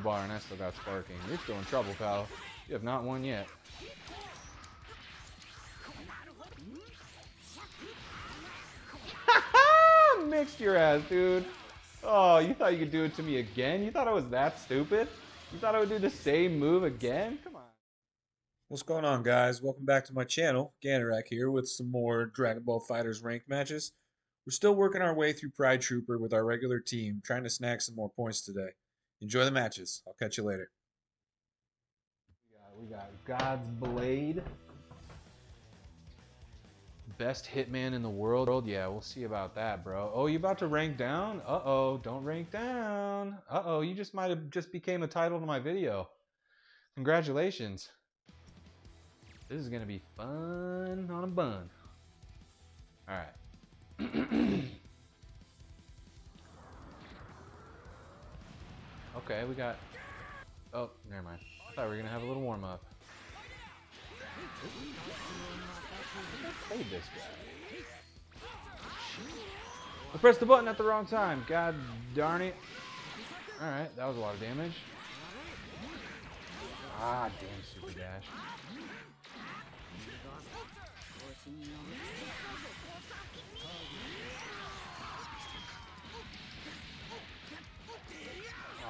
bar and I still got sparking. You're still in trouble, pal. You have not won yet. Mixed your ass, dude. Oh, you thought you could do it to me again? You thought I was that stupid? You thought I would do the same move again? Come on. What's going on, guys? Welcome back to my channel. Ganorak here with some more Dragon Ball FighterZ ranked matches. We're still working our way through Pride Trooper with our regular team, trying to snag some more points today. Enjoy the matches. I'll catch you later. We got, we got God's Blade. Best hitman in the world? Yeah, we'll see about that, bro. Oh, you about to rank down? Uh-oh, don't rank down. Uh-oh, you just might have just became a title to my video. Congratulations. This is gonna be fun on a bun. All right. okay, we got. Oh, never mind. I thought we were gonna have a little warm up. I this guy. I pressed the button at the wrong time. God darn it. Alright, that was a lot of damage. Ah, damn super dash.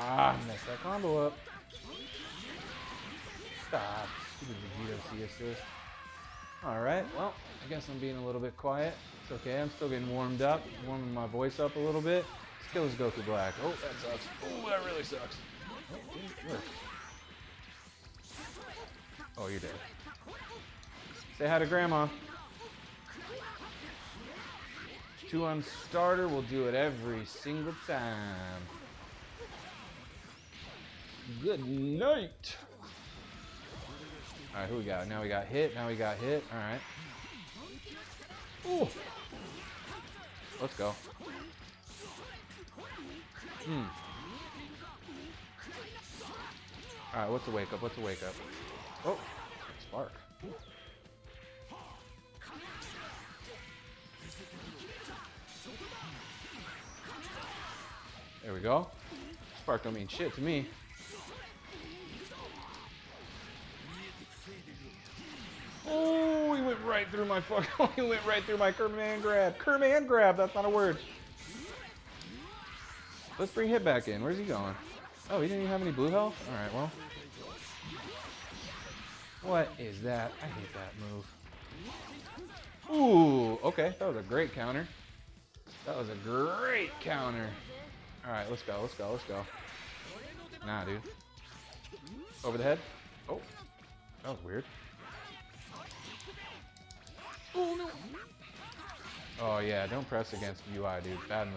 Ah, messed that combo up. Stop. Stupid Vegeta C assist. Alright, well, I guess I'm being a little bit quiet. It's okay, I'm still getting warmed up, warming my voice up a little bit. Skills Goku Black. Oh, that sucks. Oh, that really sucks. Oh, you're dead. Say hi to Grandma. Two on starter, we'll do it every single time. Good night. All right, who we got? Now we got hit. Now we got hit. All right. Ooh. Let's go. Hmm. All right, what's a wake up? What's a wake up? Oh, spark. There we go. Spark don't mean shit to me. Oh, he went right through my fuck. he went right through my Kerman grab. Kerman grab. That's not a word. Let's bring Hit back in. Where's he going? Oh, he didn't even have any blue health. All right, well. What is that? I hate that move. Ooh, okay. That was a great counter. That was a great counter. All right, let's go. Let's go. Let's go. Nah, dude. Over the head. Oh, that was weird. Oh no. Oh yeah, don't press against UI, dude. Bad move.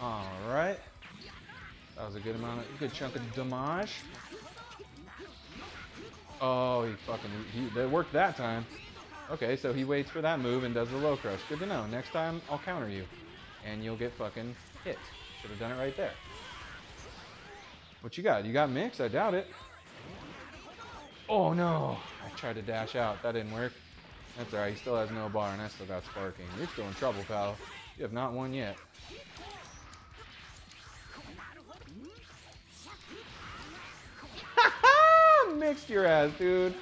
All right. That was a good amount of good chunk of damage. Oh, he fucking he that worked that time. Okay, so he waits for that move and does the low crush. Good to know. Next time, I'll counter you. And you'll get fucking hit. Should have done it right there. What you got? You got mix? I doubt it. Oh, no. I tried to dash out. That didn't work. That's alright. He still has no bar, and I still got sparking. You're still in trouble, pal. You have not won yet. Mixed your ass, dude.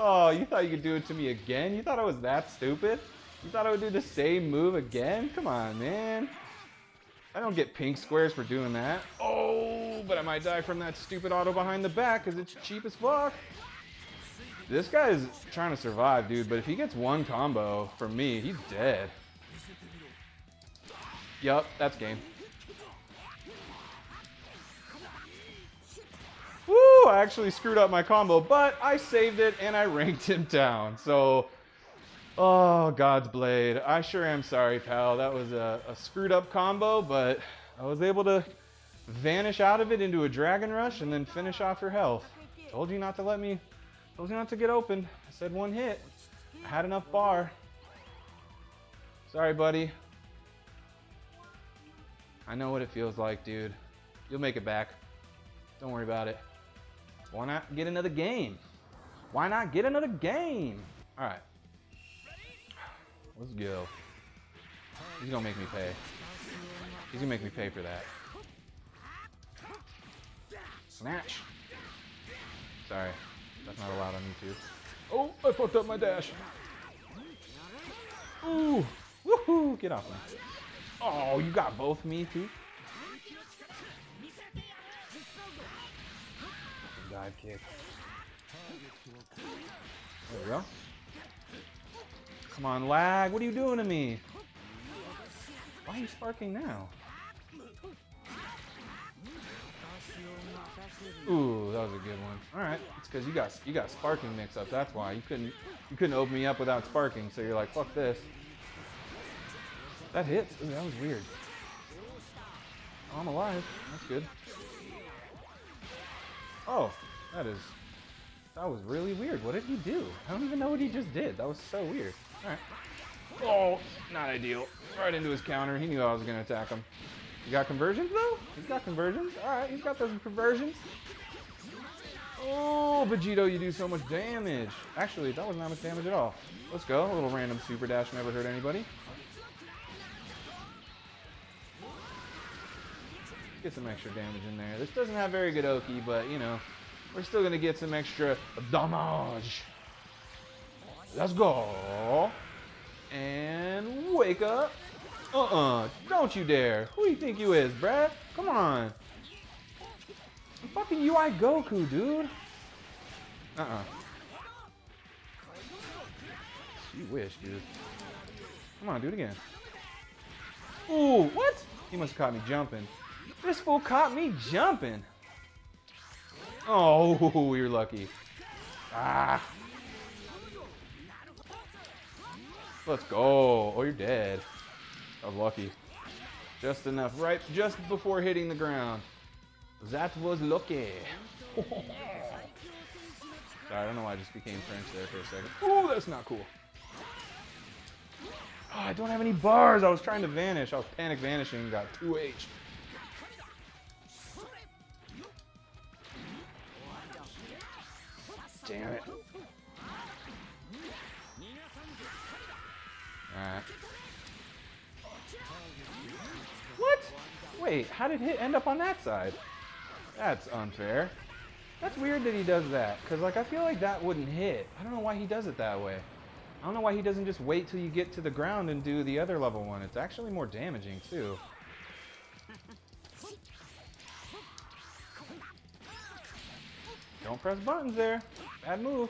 Oh, you thought you could do it to me again? You thought I was that stupid? You thought I would do the same move again? Come on, man. I don't get pink squares for doing that. Oh, but I might die from that stupid auto behind the back because it's cheap as fuck. This guy is trying to survive, dude, but if he gets one combo from me, he's dead. Yup, that's game. I actually screwed up my combo, but I saved it and I ranked him down. So, oh, God's Blade. I sure am sorry, pal. That was a, a screwed up combo, but I was able to vanish out of it into a Dragon Rush and then finish off your health. Told you not to let me, told you not to get open. I said one hit. I had enough bar. Sorry, buddy. I know what it feels like, dude. You'll make it back. Don't worry about it. Why not get another game? Why not get another game? All right. Let's go. He's gonna make me pay. He's gonna make me pay for that. Snatch. Sorry. That's not allowed on YouTube. Oh, I fucked up my dash. Ooh. Woohoo! Get off me. Oh, you got both me too? Dive kick. There we go. Come on, lag. What are you doing to me? Why are you sparking now? Ooh, that was a good one. All right, it's because you got you got sparking mix up. That's why you couldn't you couldn't open me up without sparking. So you're like, fuck this. That hits. Ooh, that was weird. Oh, I'm alive. That's good. Oh, that is that was really weird. What did he do? I don't even know what he just did. That was so weird. All right. Oh, not ideal. Right into his counter. He knew I was gonna attack him. You got conversions though? He's got conversions. All right, he's got those conversions. Oh, Vegito, you do so much damage. Actually, that wasn't that much damage at all. Let's go. A little random super dash never hurt anybody. Get some extra damage in there. This doesn't have very good Oki, but you know, we're still gonna get some extra damage. Let's go. And wake up. Uh-uh. Don't you dare. Who do you think you is, bruh? Come on. I'm fucking UI Goku, dude. Uh-uh. You wish, dude. Come on, do it again. Ooh, what? He must have caught me jumping. This fool caught me jumping. Oh, you're lucky. Ah. Let's go. Oh, you're dead. I was lucky. Just enough, right just before hitting the ground. That was lucky. Sorry, I don't know why I just became French there for a second. Oh, that's not cool. Oh, I don't have any bars. I was trying to vanish. I was panic vanishing got 2H. Damn it. Alright. What? Wait, how did it end up on that side? That's unfair. That's weird that he does that, because like I feel like that wouldn't hit. I don't know why he does it that way. I don't know why he doesn't just wait till you get to the ground and do the other level one. It's actually more damaging too. Don't press buttons there. Bad move.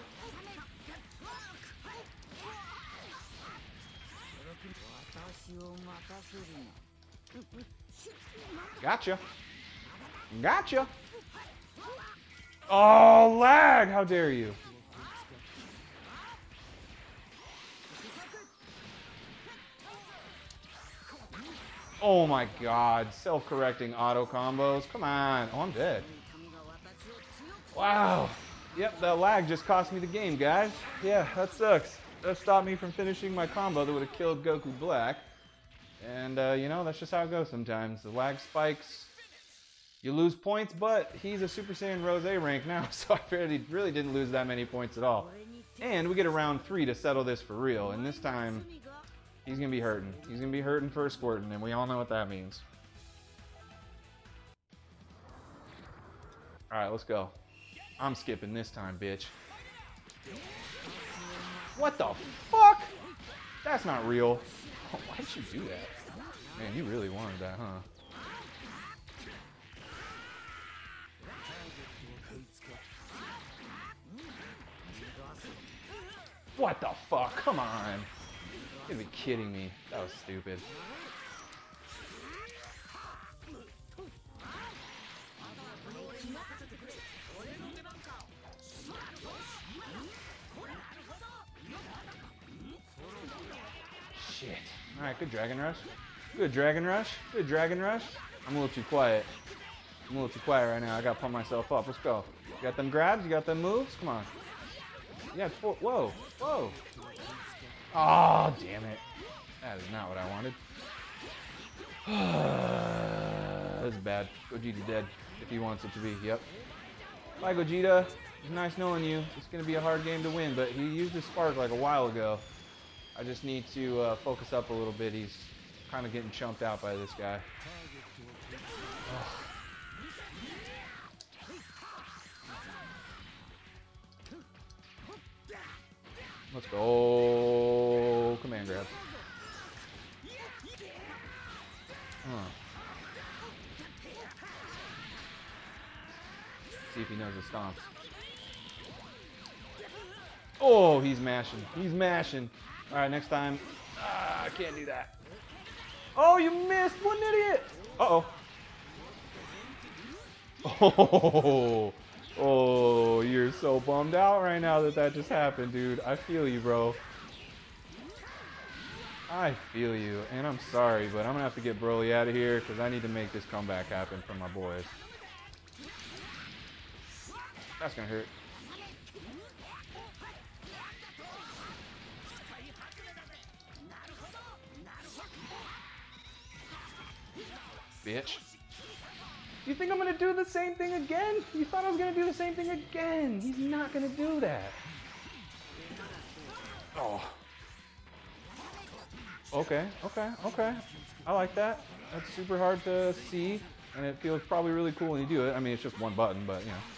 Gotcha. Gotcha. Oh, lag! How dare you? Oh my god, self-correcting auto combos. Come on. Oh, I'm dead. Wow. Yep, that lag just cost me the game, guys. Yeah, that sucks. That stopped me from finishing my combo that would have killed Goku Black. And, uh, you know, that's just how it goes sometimes. The lag spikes, you lose points, but he's a Super Saiyan Rose rank now, so I really, really didn't lose that many points at all. And we get a round three to settle this for real, and this time, he's going to be hurting. He's going to be hurting for a squirting, and we all know what that means. Alright, let's go. I'm skipping this time, bitch. What the fuck? That's not real. Why did you do that? Man, you really wanted that, huh? What the fuck? Come on. You gotta be kidding me. That was stupid. Good Dragon Rush. Good Dragon Rush. Good Dragon Rush. I'm a little too quiet. I'm a little too quiet right now. I gotta pump myself up. Let's go. You got them grabs? You got them moves? Come on. Yeah, four. Whoa. Whoa. Oh, damn it. That is not what I wanted. That's bad. Gogeta dead. If he wants it to be. Yep. Bye, Gogeta. It's nice knowing you. It's going to be a hard game to win, but he used his spark like a while ago. I just need to uh, focus up a little bit. He's kind of getting chumped out by this guy. Let's go. Command grabs. Huh. See if he knows the stomps. Oh, he's mashing. He's mashing. All right, next time. Ah, I can't do that. Oh, you missed. What an idiot. Uh-oh. Oh, oh, you're so bummed out right now that that just happened, dude. I feel you, bro. I feel you, and I'm sorry, but I'm gonna have to get Broly out of here because I need to make this comeback happen for my boys. That's gonna hurt. Bitch. You think I'm gonna do the same thing again? You thought I was gonna do the same thing again. He's not gonna do that. Oh. Okay, okay, okay. I like that. That's super hard to see, and it feels probably really cool when you do it. I mean, it's just one button, but you know.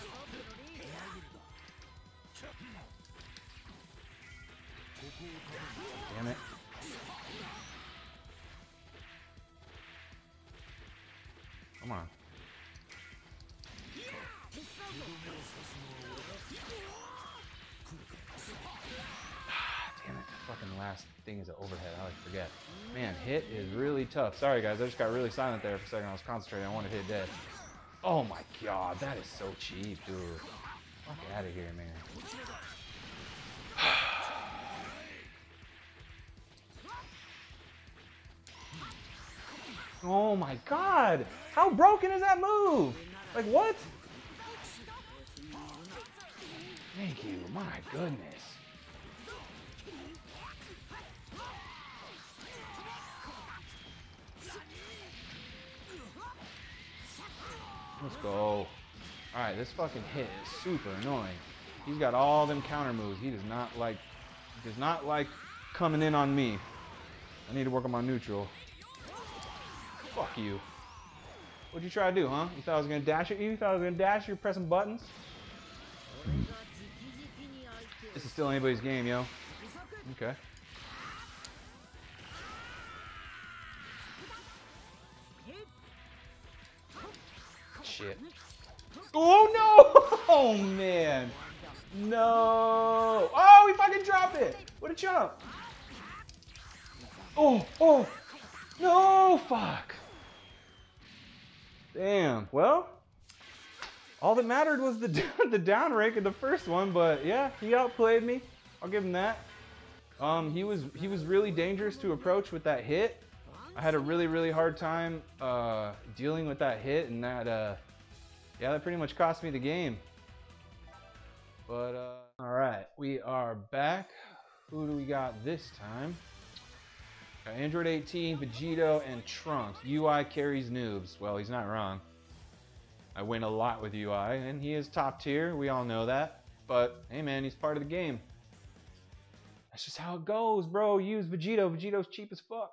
Tough. Sorry, guys. I just got really silent there for a second. I was concentrating. I wanted to hit dead. Oh my god. That is so cheap, dude. Fuck out of here, man. Oh my god! How broken is that move? Like what? Thank you, my goodness. Let's go. Alright, this fucking hit is super annoying. He's got all them counter moves. He does not like does not like coming in on me. I need to work on my neutral. Fuck you. What'd you try to do, huh? You thought I was gonna dash at you? You thought I was gonna dash? You're pressing buttons? This is still anybody's game, yo. Okay. Shit. Oh no! Oh man! No! Oh, we fucking dropped it! What a jump! Oh, oh! No, fuck! Damn. Well, all that mattered was the the down rank in the first one, but yeah, he outplayed me. I'll give him that. Um, he was he was really dangerous to approach with that hit. I had a really really hard time uh, dealing with that hit, and that uh, yeah, that pretty much cost me the game. But uh, all right, we are back. Who do we got this time? Got Android 18, Vegito, and Trunks. UI carries noobs. Well, he's not wrong. I win a lot with UI, and he is top tier. We all know that. But hey, man, he's part of the game. That's just how it goes, bro. Use Vegito. Vegito's cheap as fuck.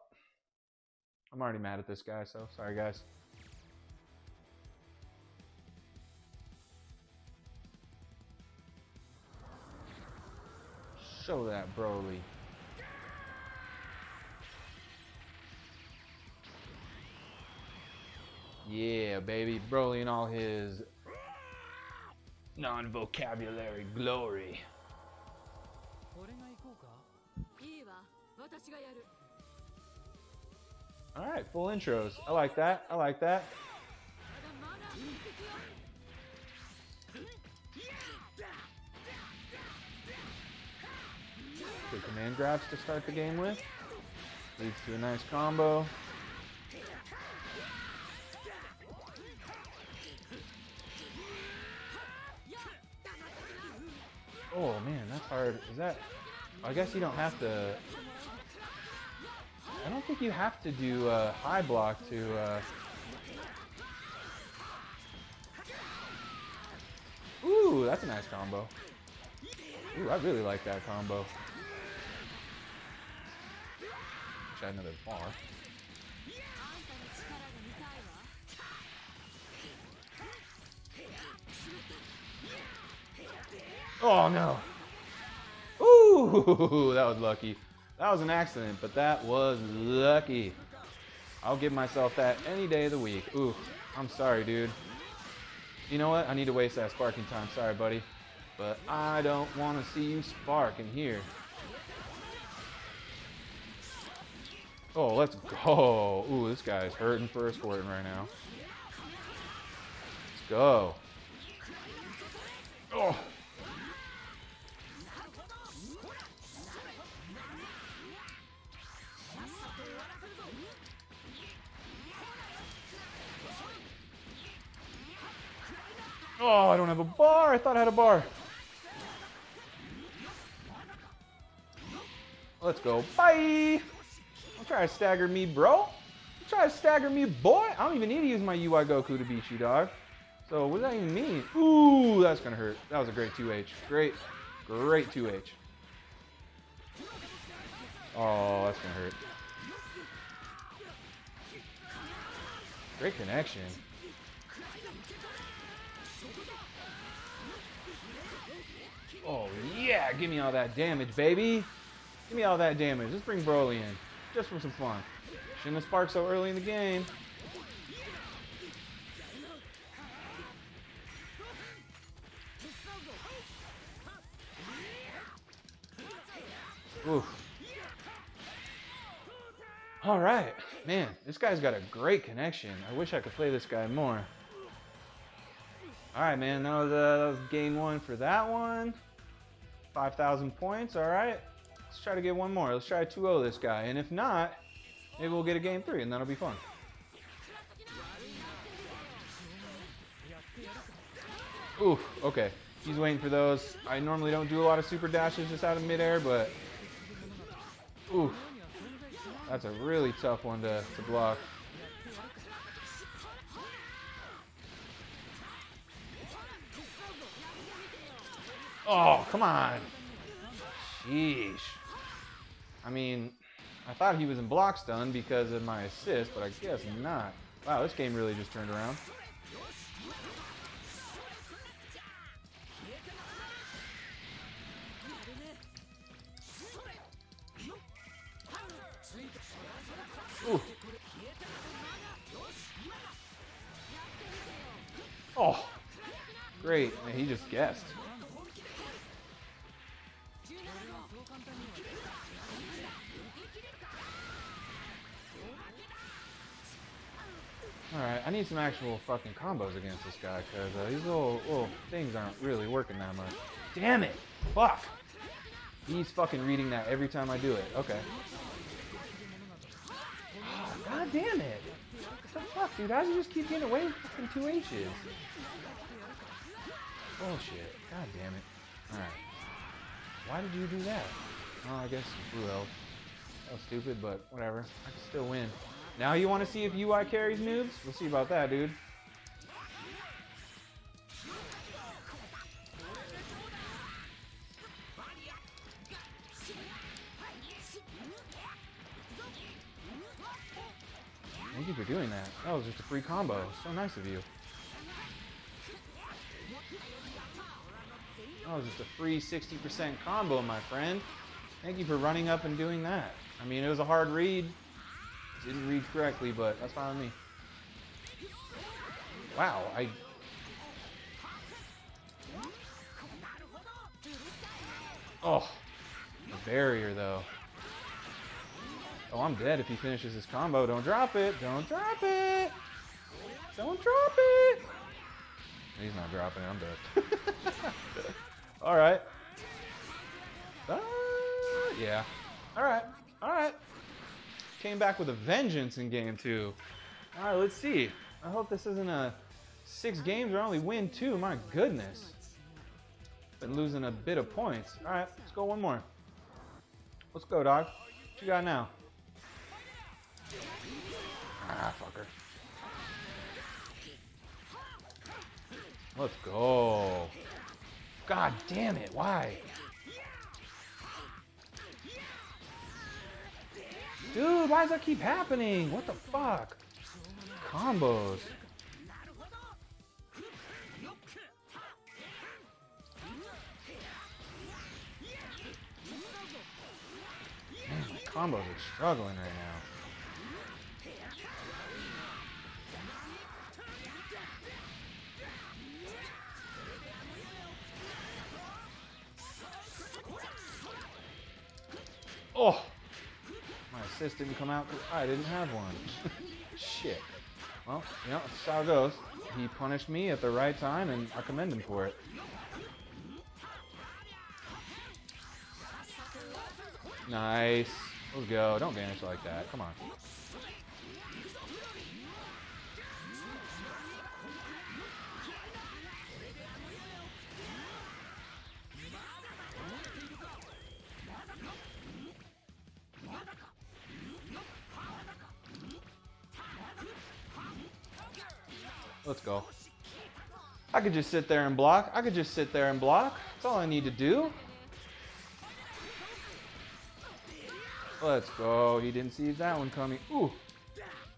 I'm already mad at this guy, so sorry, guys. Show that Broly. Yeah, baby. Broly in all his non-vocabulary glory. All right, full intros. I like that. I like that. Good command grabs to start the game with. Leads to a nice combo. Oh man, that's hard. Is that? I guess you don't have to I don't think you have to do uh, high block to... Uh... Ooh, that's a nice combo. Ooh, I really like that combo. Another bar. Oh no! Ooh, that was lucky. That was an accident, but that was lucky. I'll give myself that any day of the week. Ooh, I'm sorry, dude. You know what? I need to waste that sparking time. Sorry, buddy. But I don't want to see you spark in here. Oh, let's go. Oh, ooh, this guy's hurting for a squirting right now. Let's go. Oh. Oh, I don't have a bar. I thought I had a bar. Let's go. Bye. Don't try to stagger me, bro. Try to stagger me, boy. I don't even need to use my UI Goku to beat you, dog. So what does that even mean? Ooh, that's gonna hurt. That was a great 2H. Great, great 2H. Oh, that's gonna hurt. Great connection. Oh yeah, give me all that damage, baby. Give me all that damage. Let's bring Broly in, just for some fun. Shouldn't have sparked so early in the game. Oof. All right, man, this guy's got a great connection. I wish I could play this guy more. All right, man, that was, uh, that was game one for that one. 5,000 points, all right. Let's try to get one more. Let's try 2-0 this guy, and if not, maybe we'll get a game three, and that'll be fun. Oof, okay. He's waiting for those. I normally don't do a lot of super dashes just out of midair, but oof. That's a really tough one to, to block. Oh, come on. Sheesh. I mean, I thought he was in block stun because of my assist, but I guess not. Wow, this game really just turned around. Ooh. Oh, great. Man, he just guessed. I need some actual fucking combos against this guy, because uh, these little, little things aren't really working that much. Damn it! Fuck! He's fucking reading that every time I do it. Okay. Oh, God damn it! What the fuck, dude? How do you just keep getting away with fucking two H's? Bullshit. God damn it. Alright. Why did you do that? Oh, I guess blue health. That was stupid, but whatever. I can still win. Now you want to see if UI carries noobs? We'll see about that, dude. Thank you for doing that. That was just a free combo. So nice of you. That was just a free 60% combo, my friend. Thank you for running up and doing that. I mean, it was a hard read. Didn't read correctly, but that's fine with me. Wow, I... Oh, the barrier, though. Oh, I'm dead if he finishes his combo. Don't drop it. Don't drop it. Don't drop it. He's not dropping it. I'm dead. All right. Uh, yeah. All right. All right. Came back with a vengeance in game two. All right, let's see. I hope this isn't a six games or only win two. My goodness. Been losing a bit of points. All right, let's go one more. Let's go, dog. What you got now? Ah, fucker. Let's go. God damn it, why? Dude, why does that keep happening? What the fuck? Combos. Man, my combos are struggling right now. Oh! Assist didn't come out because I didn't have one. Shit. Well, you know, that's how it goes. He punished me at the right time, and I commend him for it. Nice. Let's go. Don't vanish like that. Come on. Let's go. I could just sit there and block. I could just sit there and block. That's all I need to do. Let's go. He didn't see that one coming. Ooh.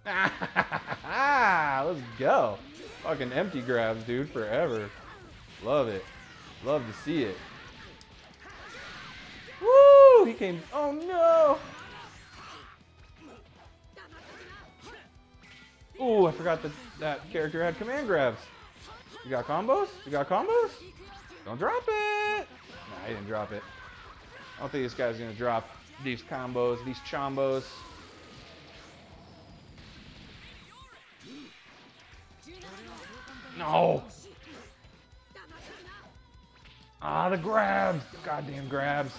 Ah, let's go. Fucking empty grabs, dude, forever. Love it. Love to see it. Woo! He came. Oh no! I forgot that that character had command grabs. You got combos? You got combos? Don't drop it! Nah, he didn't drop it. I don't think this guy's gonna drop these combos, these chombos. No! Ah, the grabs! Goddamn grabs.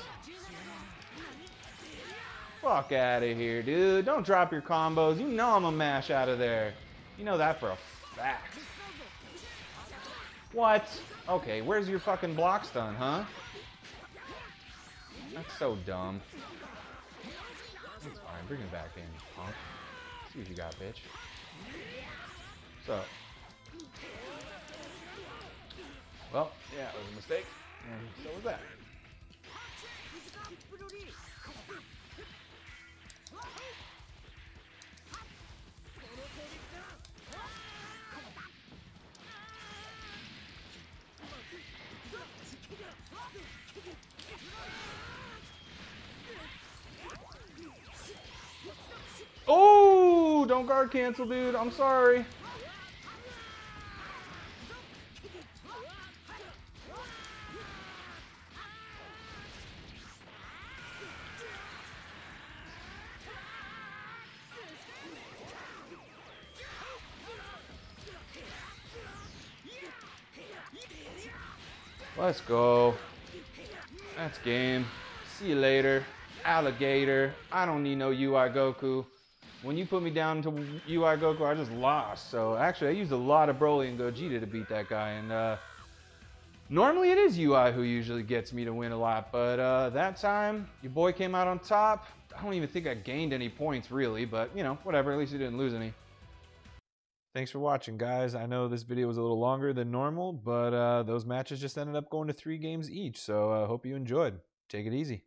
Fuck out of here, dude. Don't drop your combos. You know I'm a mash out of there. You know that for a fact. What? Okay, where's your fucking block stun, huh? That's so dumb. It's fine. Bring it back in, punk. See what you got, bitch. So. Well, yeah, it was a mistake. And so was that. Oh, don't guard cancel, dude. I'm sorry. Let's go. That's game. See you later. Alligator. I don't need no UI Goku. When you put me down to UI Goku, I just lost. So actually, I used a lot of Broly and Gogeta to beat that guy. And uh, normally it is UI who usually gets me to win a lot. But uh, that time, your boy came out on top. I don't even think I gained any points really. But, you know, whatever. At least you didn't lose any. Thanks for watching, guys. I know this video was a little longer than normal, but uh, those matches just ended up going to three games each. So I uh, hope you enjoyed. Take it easy.